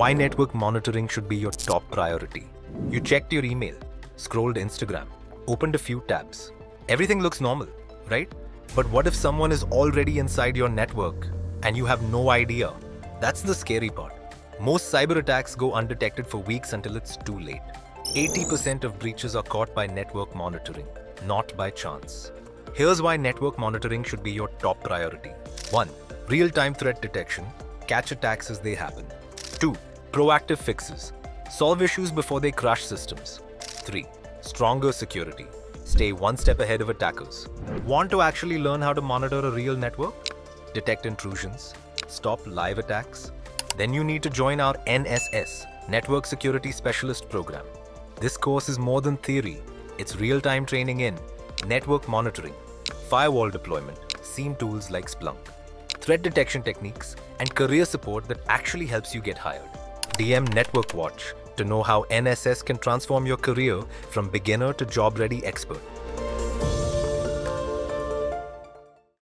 Why network monitoring should be your top priority. You checked your email, scrolled Instagram, opened a few tabs. Everything looks normal, right? But what if someone is already inside your network and you have no idea? That's the scary part. Most cyber attacks go undetected for weeks until it's too late. 80% of breaches are caught by network monitoring, not by chance. Here's why network monitoring should be your top priority. 1. Real-time threat detection. Catch attacks as they happen. 2. Proactive fixes. Solve issues before they crush systems. 3. Stronger security. Stay one step ahead of attackers. Want to actually learn how to monitor a real network? Detect intrusions? Stop live attacks? Then you need to join our NSS, Network Security Specialist program. This course is more than theory. It's real-time training in network monitoring, firewall deployment, SIEM tools like Splunk, threat detection techniques, and career support that actually helps you get hired. DM Network Watch to know how NSS can transform your career from beginner to job-ready expert.